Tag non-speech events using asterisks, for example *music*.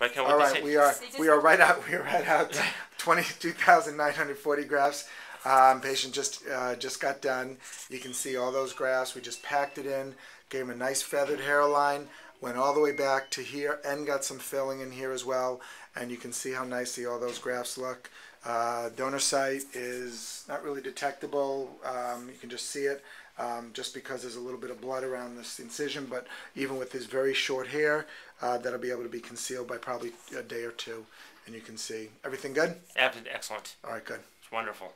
Right, Ken, All what'd they right, say? we are, we are *laughs* right out, *laughs* we are right out twenty-two thousand nine hundred forty grafts. Um, patient just, uh, just got done. You can see all those grafts. We just packed it in, gave him a nice feathered hairline, went all the way back to here and got some filling in here as well. And you can see how nicely all those grafts look. Uh, donor site is not really detectable. Um, you can just see it. Um, just because there's a little bit of blood around this incision, but even with this very short hair, uh, that'll be able to be concealed by probably a day or two, and you can see everything good. Absolutely excellent. All right, good. It's wonderful.